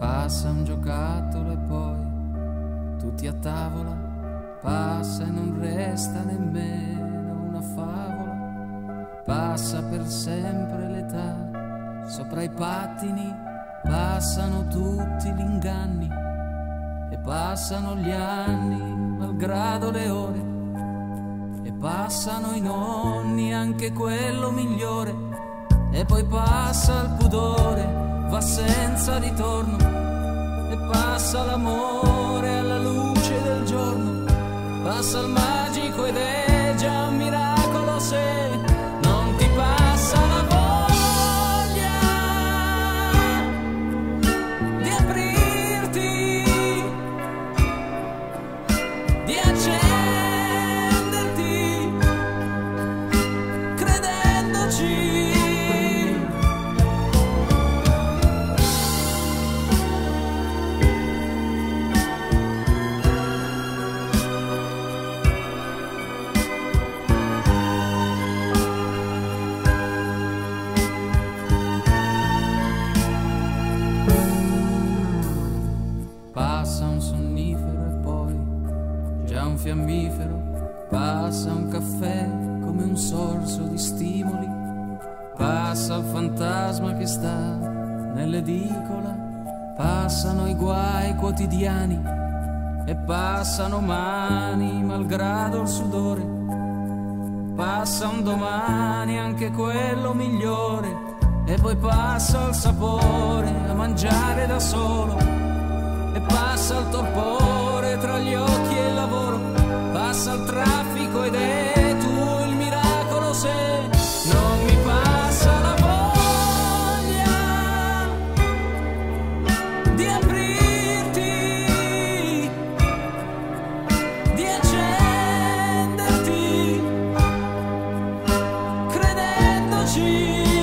Passa un giocattolo e poi tutti a tavola, passa e non resta nemmeno una favola. Passa per sempre l'età, sopra i pattini passano tutti gli inganni e passano gli anni, malgrado le ore. E passano i nonni, anche quello migliore. E poi passa il pudore, va senza ritorno. Passa l'amore alla luce del giorno. Passa il magico ed è già un fiammifero. Passa un caffè come un sorso di stimoli. Passa il fantasma che sta nell'edicola. Passano i guai quotidiani e passano mani malgrado il sudore. Passa un domani anche quello migliore. E poi passa il sapore a mangiare da solo e passa il torpore Jesus.